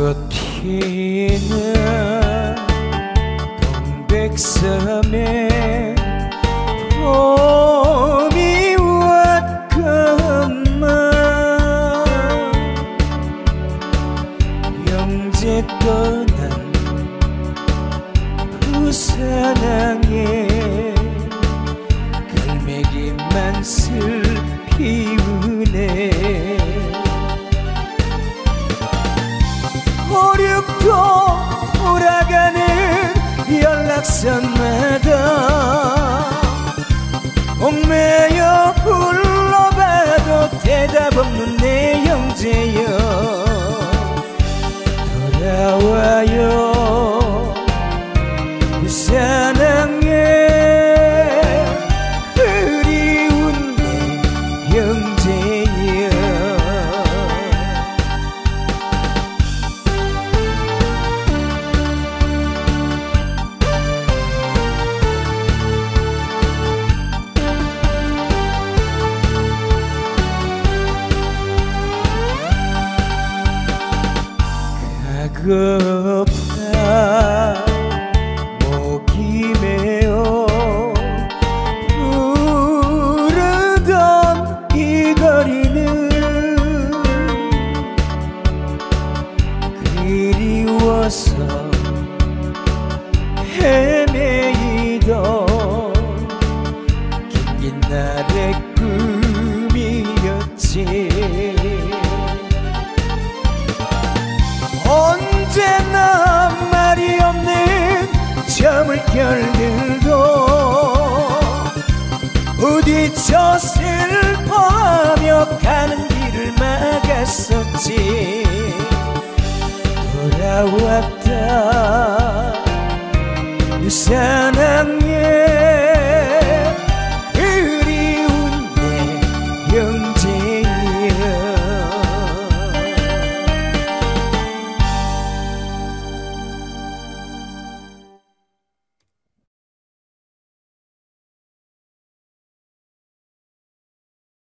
꽃 피는 동백섬에 봄이 왔건만 영재 떠난 부산항에 갈매기만 슬피우네 오륙도 돌아가는 연락선마다 옥매여 불러봐도 대답 없는 내 형제여 돌아와요. 부산항에 그리운 급다 목이 메어 부르던 이 거리는 그리워서 헤 물결들도 부딪혀 슬퍼하며 가는 길을 막았었지. 돌아왔다. 내 사랑에 그리운 내 영혼